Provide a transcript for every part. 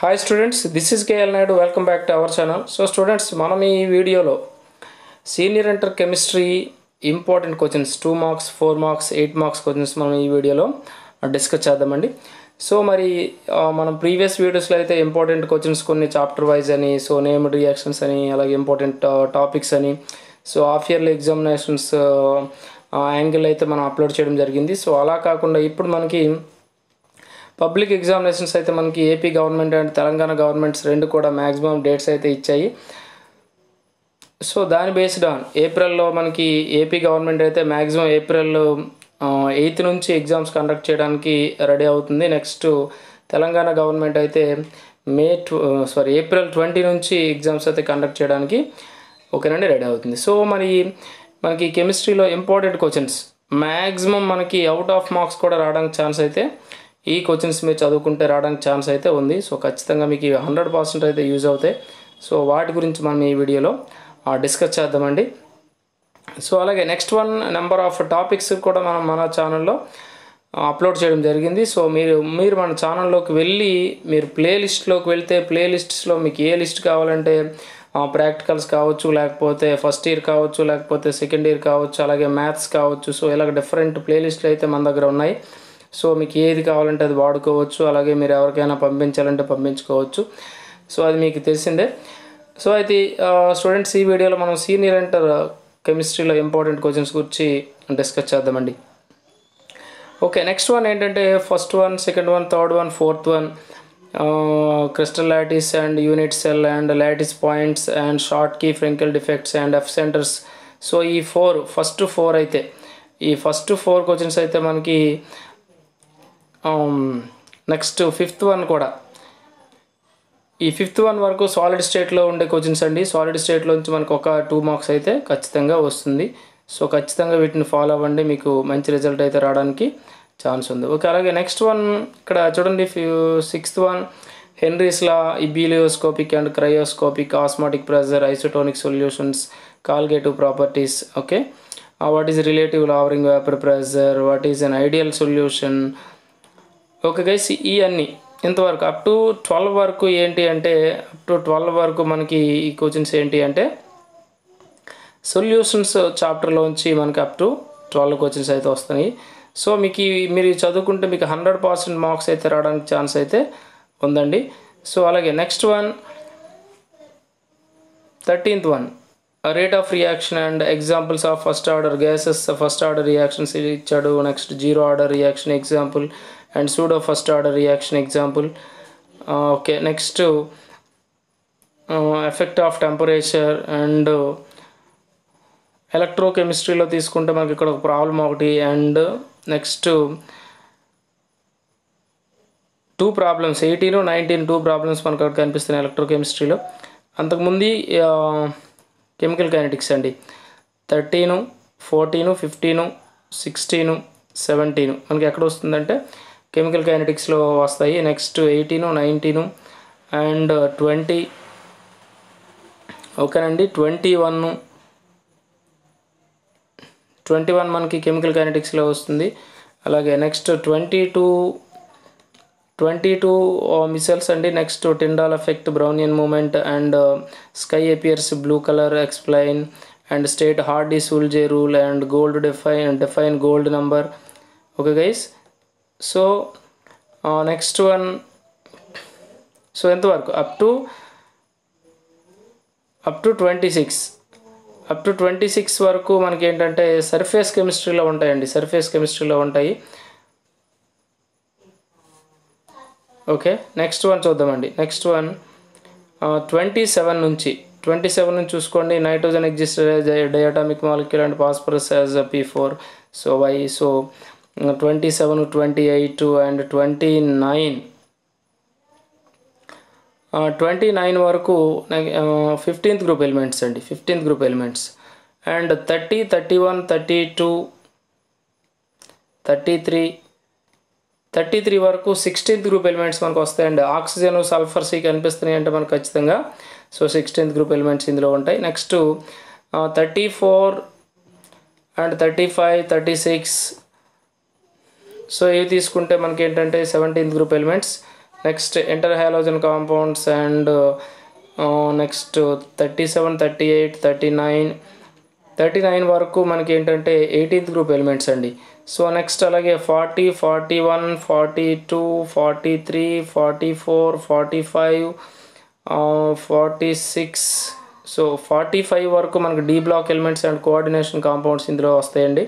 Hi students this is KL Naidu welcome back to our channel so students మనం ఈ వీడియోలో senior inter chemistry important questions two marks four marks eight marks questions మనం ఈ వీడియోలో discuss చేద్దామండి. So మరి మనం ప్రీవియస్ వీడియోస్లో అయితే ఇంపార్టెంట్ క్వశ్చన్స్ కొన్ని చాప్టర్ వైజ్ అని సో నేమ్ రియాక్షన్స్ అని అలాగే ఇంపార్టెంట్ టాపిక్స్ అని so half yearly examinations angle అయితే మనం అప్లోడ్ చేయడం జరిగింది. సో అలా కాకుండా ఇప్పుడు మనకి పబ్లిక్ ఎగ్జామినేషన్స్ అయితే మనకి AP government and Telangana governments రెండు కూడా మ్యాక్సిమం డేట్స్ అయితే ఇచ్చాయి. సో దాని బేస్డ్ ఆన్ ఏప్రిల్లో మనకి ఏపీ గవర్నమెంట్ అయితే మ్యాక్సిమం ఏప్రిల్ ఎయిత్ నుంచి ఎగ్జామ్స్ కండక్ట్ చేయడానికి రెడీ అవుతుంది. నెక్స్ట్ తెలంగాణ గవర్నమెంట్ అయితే మే సారీ ఏప్రిల్ ట్వంటీ నుంచి ఎగ్జామ్స్ అయితే కండక్ట్ చేయడానికి ఓకేనండి రెడీ అవుతుంది. సో మరి మనకి కెమిస్ట్రీలో ఇంపార్టెంట్ క్వశ్చన్స్. మ్యాక్సిమం మనకి అవుట్ ఆఫ్ మార్క్స్ కూడా రావడానికి ఛాన్స్ అయితే ఈ క్వశ్చన్స్ మీరు చదువుకుంటే రావడానికి ఛాన్స్ అయితే ఉంది. సో ఖచ్చితంగా మీకు హండ్రెడ్ పర్సెంట్ అయితే యూజ్ అవుతాయి. సో వాటి గురించి మనం ఈ వీడియోలో డిస్కస్ చేద్దామండి. సో అలాగే next one number of topics కూడా మనం మన ఛానల్లో అప్లోడ్ చేయడం జరిగింది. సో మీరు మీరు మన ఛానల్లోకి వెళ్ళి మీరు ప్లేలిస్ట్లోకి వెళ్తే ప్లేలిస్ట్స్లో మీకు ఏ లిస్ట్ కావాలంటే ప్రాక్టికల్స్ కావచ్చు లేకపోతే ఫస్ట్ ఇయర్ కావచ్చు లేకపోతే సెకండ్ ఇయర్ కావచ్చు అలాగే మ్యాథ్స్ కావచ్చు. సో ఇలాగ డిఫరెంట్ ప్లేలిస్ట్లు అయితే మన దగ్గర ఉన్నాయి. సో మీకు ఏది కావాలంటే అది వాడుకోవచ్చు. అలాగే మీరు ఎవరికైనా పంపించాలంటే పంపించుకోవచ్చు. సో అది మీకు తెలిసిందే. సో అయితే స్టూడెంట్స్ ఈ వీడియోలో మనం సీనియర్ ఇంటర్ కెమిస్ట్రీలో ఇంపార్టెంట్ క్వశ్చన్స్ గురించి డిస్కస్ చేద్దామండి. ఓకే నెక్స్ట్ వన్ ఏంటంటే first one second one third one fourth one crystal lattice and unit cell and lattice points and Schottky Frenkel defects and F centers. So ఈ four first four అయితే ఈ first four questions అయితే మనకి next fifth one కూడా. ఈ fifth one వరకు solid స్టేట్లో ఉండే క్వశ్చన్స్ అండి. సాలిడ్ స్టేట్లోంచి మనకు ఒక టూ మార్క్స్ అయితే ఖచ్చితంగా వస్తుంది. సో ఖచ్చితంగా వీటిని ఫాలో అవ్వండి. మీకు మంచి రిజల్ట్ అయితే రావడానికి ఛాన్స్ ఉంది. ఓకే అలాగే నెక్స్ట్ వన్ ఇక్కడ చూడండి. Sixth one Henry's law ebullioscopic and cryoscopic osmotic pressure isotonic solutions colligative properties okay what is relative lowering vapour pressure what is an ideal solution okay guys ఈ ఇంతవరకు up to twelve వరకు ఏంటి అంటే up to twelve వరకు మనకి ఈ questions ఏంటి అంటే సొల్యూషన్స్ చాప్టర్లోంచి మనకి అప్ టు ట్వెల్వ్ క్వశ్చన్స్ అయితే వస్తున్నాయి. సో మీకు మీరు చదువుకుంటే మీకు హండ్రెడ్ పర్సెంట్ మార్క్స్ అయితే రావడానికి ఛాన్స్ అయితే ఉందండి. సో అలాగే next one thirteenth one rate of reaction and examples of first order gases first order reactions ఇచ్చాడు. Next zero order reaction example and pseudo first order reaction example okay next effect of temperature and ఎలక్ట్రోకెమిస్ట్రీలో తీసుకుంటే మనకి ఇక్కడ ఒక problem ఒకటి and next two problems eighteen nineteen two problems మనకు అక్కడ కనిపిస్తున్నాయి ఎలక్ట్రోకెమిస్ట్రీలో అంతకుముందు కెమికల్ కైనటిక్స్ అండి. Thirteen fourteen fifteen sixteen seventeen మనకి ఎక్కడ వస్తుందంటే కెమికల్ కైనటిక్స్లో వస్తాయి. Next eighteen nineteen and twenty. ఓకేనండి. ట్వంటీ వన్ ట్వంటీ వన్ మనకి కెమికల్ కైనటిక్స్లో వస్తుంది. అలాగే next twenty two twenty two micelles అండి. Next Tyndall effect Brownian movement and sky appears blue colour explain and state Hardy Schulze rule and gold define define gold number. Okay guys. So next one so ఎంతవరకు up to up to twenty six up to twenty six వరకు మనకి ఏంటంటే surface కెమిస్ట్రీలో ఉంటాయండి. Surface కెమిస్ట్రీలో ఉంటాయి. Okay next one చూద్దామండి. Next one twenty seven నుంచి. ట్వంటీ సెవెన్ నుంచి చూసుకోండి. Nitrogen exist diatomic molecule and phosphorus as a P four so why so twenty seven twenty eight and twenty nine twenty nine వరకు fifteenth group elements అండి fifteenth group elements and thirty thirty one thirty two thirty three thirty three వరకు sixteenth group elements మనకు వస్తాయండి. Oxygen sulphur C కనిపిస్తున్నాయి అంటే మనకు ఖచ్చితంగా. So sixteenth group elements ఇందులో ఉంటాయి. Next thirty four and thirty five thirty six so ఇవి తీసుకుంటే మనకి ఏంటంటే seventeenth group elements next inter halogen compounds and next thirty seven thirty eight thirty nine. Thirty nine వరకు మనకి ఏంటంటే ఎయిటీన్త్ గ్రూప్ ఎలిమెంట్స్ అండి. సో నెక్స్ట్ అలాగే forty forty one forty two forty three forty four forty five forty six. So forty five వరకు మనకి D block elements and coordination compounds ఇందులో వస్తాయండి.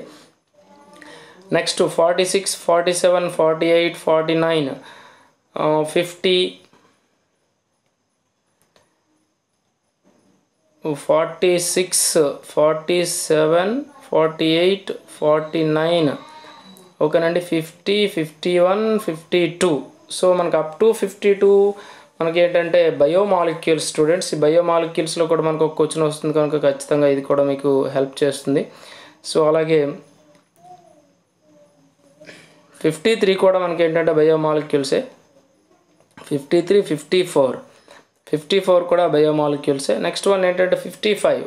Next forty six forty seven forty eight forty nine fifty forty six forty seven forty eight forty nine ఓకేనండి fifty fifty one fifty two so మనకు up to fifty two మనకి ఏంటంటే biomolecules students ఈ బయోమాలిక్యూల్స్లో కూడా మనకు ఒక క్వశ్చన్ వస్తుంది. కనుక ఖచ్చితంగా ఇది కూడా మీకు హెల్ప్ చేస్తుంది. సో అలాగే ఫిఫ్టీ త్రీ కూడా మనకి ఏంటంటే బయోమాలిక్యూల్సే fifty three fifty four fifty four కూడా బయోమాలిక్యూల్సే నెక్స్ట్ వన్ ఏంటంటే ఫిఫ్టీ ఫైవ్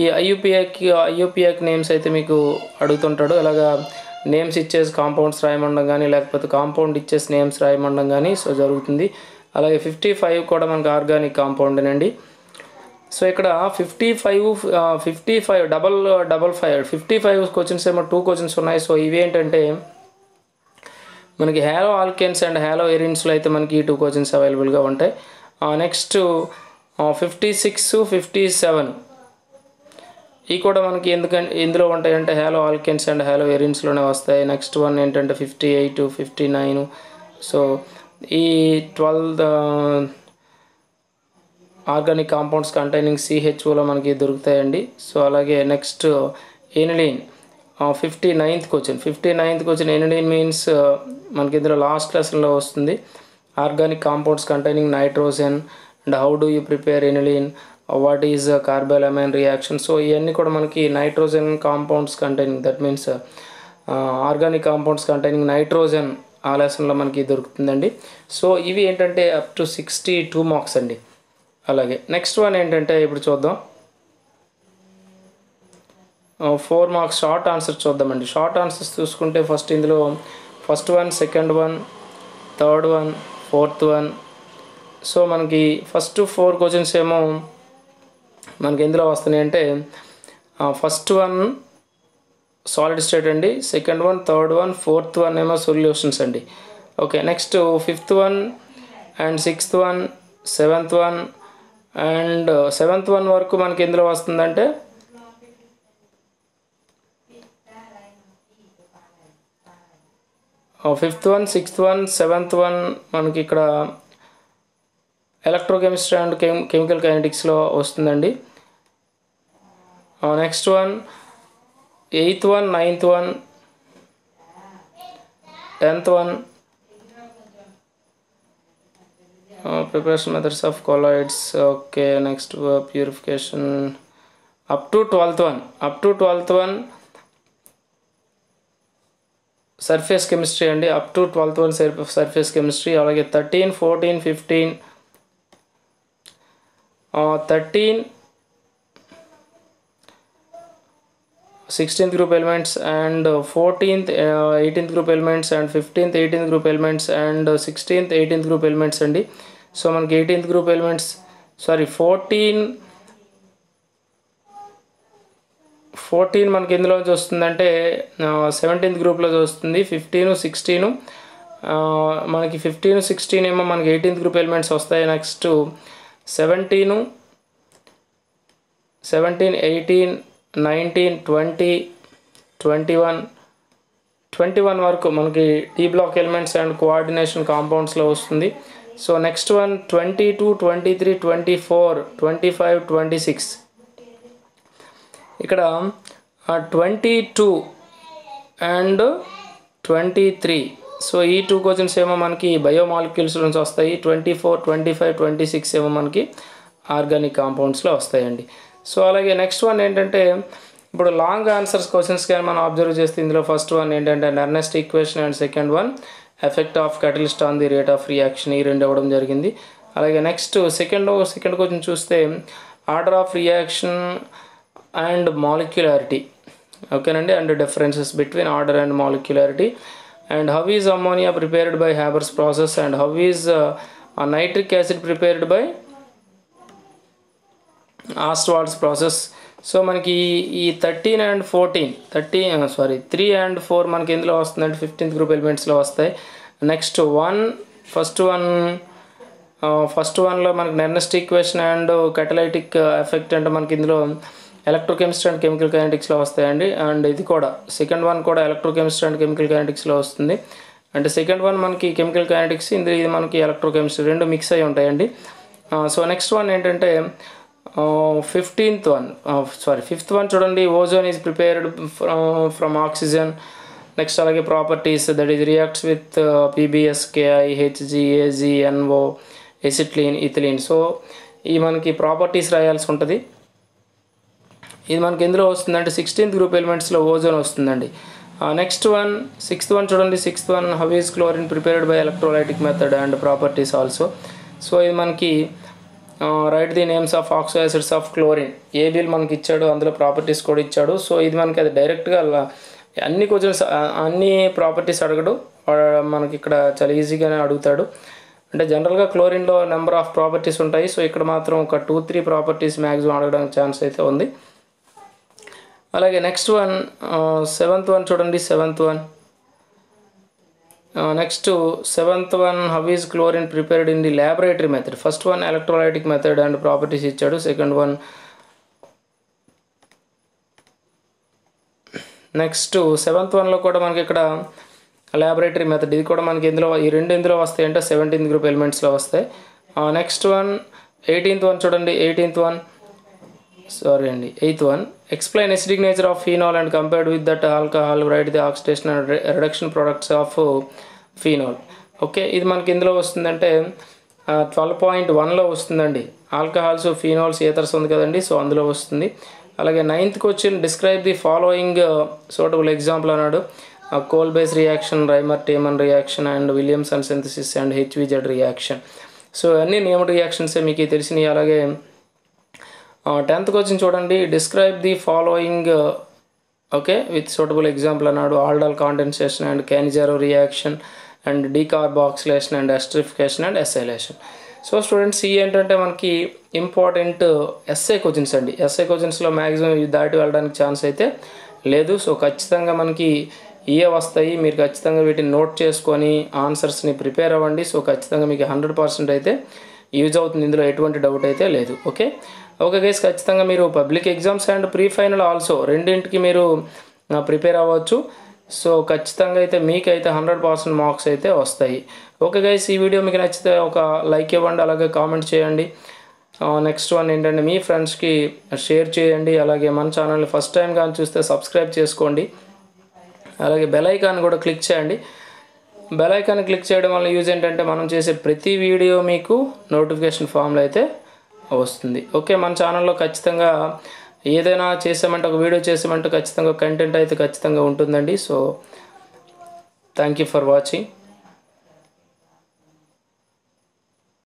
ఈ ఐయుపిఐకి ఐయుపిఐకి నేమ్స్ అయితే మీకు అడుగుతుంటాడు. అలాగా నేమ్స్ ఇచ్చేసి కాంపౌండ్స్ రాయమండం కానీ లేకపోతే కాంపౌండ్ ఇచ్చేసి నేమ్స్ రాయమండం కానీ సో జరుగుతుంది. అలాగే ఫిఫ్టీ ఫైవ్ కూడా మనకు ఆర్గానిక్ కాంపౌండ్ అండి సో ఇక్కడ fifty five fifty five double double five fifty five questions ఏమో టూ క్వశ్చన్స్ ఉన్నాయి. సో ఇవి ఏంటంటే మనకి హ్యాలో ఆల్కెన్స్ అండ్ హ్యాలో ఎరిన్స్లో అయితే మనకి ఈ టూ కోచిన్స్ అవైలబుల్గా ఉంటాయి. Next fifty six fifty seven ఈ కూడా మనకి ఎందుకంటే ఇందులో ఉంటాయంటే హ్యాలో ఆల్కెన్స్ అండ్ హ్యాలో ఎరిన్స్లోనే వస్తాయి. నెక్స్ట్ వన్ ఏంటంటే fifty eight fifty nine so ఈ ట్వెల్వ్ ఆర్గానిక్ కాంపౌండ్స్ కంటైనింగ్ సిహెచ్ఓలో మనకి దొరుకుతాయండి. సో అలాగే next aniline fifty ninth question fifty ninth question aniline means మనకి ఇందులో లాస్ట్ లెసన్లో వస్తుంది. Organic compounds containing nitrogen and how do you prepare aniline what is carbylamine reaction so ఇవన్నీ కూడా మనకి nitrogen compounds containing that means organic compounds containing nitrogen ఆ లెసన్లో మనకి దొరుకుతుందండి. సో ఇవి ఏంటంటే up to sixty two marks అండి. అలాగే నెక్స్ట్ వన్ ఏంటంటే ఇప్పుడు చూద్దాం. ఫోర్ మార్క్స్ షార్ట్ ఆన్సర్ చూద్దామండి. షార్ట్ ఆన్సర్స్ చూసుకుంటే ఫస్ట్ ఇందులో first one second one third one fourth one so మనకి ఫస్ట్ ఫోర్ క్వశ్చన్స్ ఏమో మనకి ఎందులో వస్తున్నాయి అంటే ఫస్ట్ వన్ సాలిడ్ స్టేట్ అండి second one third one fourth one ఏమో సొల్యూషన్స్ అండి. Okay next fifth one and sixth one seventh one and seventh one వరకు మనకి ఎందులో వస్తుందంటే fifth one sixth one seventh one మనకి ఇక్కడ ఎలక్ట్రోకెమిస్ట్రీ అండ్ కెమ్ కెమికల్ కైనటిక్స్లో వస్తుందండి. Next one eighth one ninth one tenth one preparation methods of colloids okay next purification up to twelfth one up to twelfth one surface chemistry అండి up to twelfth one surface chemistry అలాగే thirteen fourteen fifteen thirteen sixteenth group elements and fourteenth eighteenth group elements and fifteenth eighteenth group elements and sixteenth eighteenth group elements అండి. So మనకి eighteenth group elements sorry fourteen fourteen మనకి ఎందులోంచి వస్తుందంటే seventeenth గ్రూప్లో వస్తుంది fifteen సిక్స్టీను మనకి fifteen sixteen ఏమో మనకి ఎయిటీన్త్ గ్రూప్ ఎలిమెంట్స్ వస్తాయి next seventeen seventeen eighteen nineteen twenty twenty one twenty one వరకు మనకి T block elements and coordination కాంపౌండ్స్లో వస్తుంది. So next one twenty two twenty three twenty four twenty five twenty six ఇక్కడ twenty two and twenty three so ఈ two questions ఏమో మనకి biomolecules నుంచి వస్తాయి. Twenty four twenty five twenty six ఏమో మనకి organic కాంపౌండ్స్లో వస్తాయండి. సో అలాగే నెక్స్ట్ వన్ ఏంటంటే ఇప్పుడు లాంగ్ ఆన్సర్స్ క్వశ్చన్స్ కానీ మనం అబ్జర్వ్ చేస్తే ఇందులో ఫస్ట్ వన్ ఏంటంటే Nernst equation and second one effect of catalyst on the rate of reaction ఈ రెండు ఇవ్వడం జరిగింది. అలాగే నెక్స్ట్ సెకండ్ సెకండ్ క్వశ్చన్ చూస్తే order of reaction and molecularity ఓకేనండి and differences between order and molecularity and how is ammonia prepared by Haber's process and how is nitric acid prepared by Ostwald's process so మనకి ఈ thirteen and fourteen thirty sorry three and four మనకి ఎందులో వస్తుందంటే fifteenth group ఎలిమెంట్స్లో వస్తాయి. Next one first one first one మనకి నెర్నస్టిక్ equation and catalytic effect అంటే మనకి ఇందులో ఎలక్ట్రోకెమిస్ట్రీ అండ్ కెమికల్ కైనటిక్స్లో వస్తాయండి. అండ్ ఇది కూడా సెకండ్ వన్ కూడా ఎలక్ట్రోకెమిస్ట్రీ అండ్ కెమికల్ కైనటిక్స్లో వస్తుంది. అంటే సెకండ్ వన్ మనకి కెమికల్ కైనటిక్స్ ఇందులో ఇది మనకి ఎలక్ట్రోకెమిస్ట్రీ రెండు మిక్స్ అయి ఉంటాయండి. సో నెక్స్ట్ వన్ ఏంటంటే fifteenth one sorry fifth one చూడండి. Ozone is prepared from oxygen. Next అలాగే properties that is reacts with PBS KI HG AG NO acetylene ethylene. So ఈ మనకి ప్రాపర్టీస్ రాయాల్సి ఉంటుంది. ఇది మనకి ఎందులో వస్తుందంటే సిక్స్టీన్త్ గ్రూప్ ఎలిమెంట్స్లో ఓజోన్ వస్తుందండి. నెక్స్ట్ వన్ సిక్స్త్ వన్ చూడండి. Sixth one how is chlorine prepared by electrolytic method and properties also so ఇది మనకి write the names of oxo acids of chlorine ఏబిల్ మనకి ఇచ్చాడు అందులో ప్రాపర్టీస్ కూడా ఇచ్చాడు. సో ఇది మనకి అది డైరెక్ట్గా అన్ని క్వశ్చన్స్ అన్ని ప్రాపర్టీస్ అడగడు. మనకి ఇక్కడ చాలా ఈజీగానే అడుగుతాడు. అంటే జనరల్గా క్లోరిన్లో నెంబర్ ఆఫ్ ప్రాపర్టీస్ ఉంటాయి. సో ఇక్కడ మాత్రం ఒక టూ త్రీ ప్రాపర్టీస్ మ్యాక్సిమం అడగడానికి ఛాన్స్ అయితే ఉంది. అలాగే నెక్స్ట్ వన్ సెవెంత్ వన్ చూడండి seventh one next seventh one how is chlorine prepared in the laboratory method first one electrolytic method and properties ఇచ్చాడు. సెకండ్ వన్ నెక్స్ట్ సెవెంత్ వన్లో కూడా మనకి ఇక్కడ ల్యాబొరేటరీ మెథడ్ ఇది కూడా మనకి ఇందులో ఈ రెండు ఇందులో వస్తాయి అంటే సెవెంటీన్త్ గ్రూప్ ఎలిమెంట్స్లో వస్తాయి. నెక్స్ట్ వన్ ఎయిటీన్త్ వన్ చూడండి. ఎయిటీన్త్ వన్ సారీ అండి. Eighth one explain acidic nature of phenol and compared with that alcohol write the oxidation and reduction products of phenol okay ఇది మనకి ఇందులో వస్తుందంటే ట్వెల్వ్ పాయింట్ వన్లో వస్తుందండి. ఆల్కహాల్స్ ఫీనాల్స్ ఏతర్స్ ఉంది కదండి సో అందులో వస్తుంది. అలాగే నైన్త్కి వచ్చిన describe the following suitable example అన్నాడు. Kolbe's reaction Reimer Tiemann reaction and Williamson synthesis and HVZ reaction so అన్ని నియమ రియాక్షన్సే మీకు తెలిసినవి అలాగే టెన్త్ క్వశ్చన్ చూడండి. Describe the following okay with suitable example అన్నాడు. Aldol condensation and Cannizzaro reaction and decarboxylation and esterification and acylation so students ఈ ఏంటంటే మనకి ఇంపార్టెంట్ ఎస్ఏ క్వశ్చన్స్ అండి. ఎస్ఏ క్వశ్చన్స్లో మ్యాక్సిమం ఇవి దాటి వెళ్ళడానికి ఛాన్స్ అయితే లేదు. సో ఖచ్చితంగా మనకి ఇయే వస్తాయి? మీరు ఖచ్చితంగా వీటిని నోట్ చేసుకొని ఆన్సర్స్ని ప్రిపేర్ అవ్వండి. సో ఖచ్చితంగా మీకు హండ్రెడ్ పర్సెంట్ అయితే యూజ్ అవుతుంది. ఇందులో ఎటువంటి డౌట్ అయితే లేదు. ఓకే ఓకే గైస్ ఖచ్చితంగా మీరు public exams and pre final also రెండింటికి మీరు ప్రిపేర్ అవ్వచ్చు. సో ఖచ్చితంగా అయితే మీకైతే హండ్రెడ్ పర్సెంట్ మార్క్స్ అయితే వస్తాయి. ఓకే గైస్ ఈ వీడియో మీకు నచ్చితే ఒక లైక్ ఇవ్వండి అలాగే కామెంట్ చేయండి. నెక్స్ట్ వన్ ఏంటంటే మీ ఫ్రెండ్స్కి షేర్ చేయండి అలాగే మన ఛానల్ని ఫస్ట్ టైం కానీ చూస్తే సబ్స్క్రైబ్ చేసుకోండి. అలాగే బెల్ ఐకాన్ కూడా క్లిక్ చేయండి. బెల్ ఐకాన్ క్లిక్ చేయడం వల్ల యూజ్ ఏంటంటే మనం చేసే ప్రతి వీడియో మీకు నోటిఫికేషన్ ఫామ్లో అయితే వస్తుంది. ఓకే మన ఛానల్లో ఖచ్చితంగా ఏదైనా చేసామంటే ఒక వీడియో చేసామంటే ఖచ్చితంగా కంటెంట్ అయితే ఖచ్చితంగా ఉంటుందండి. So thank you for watching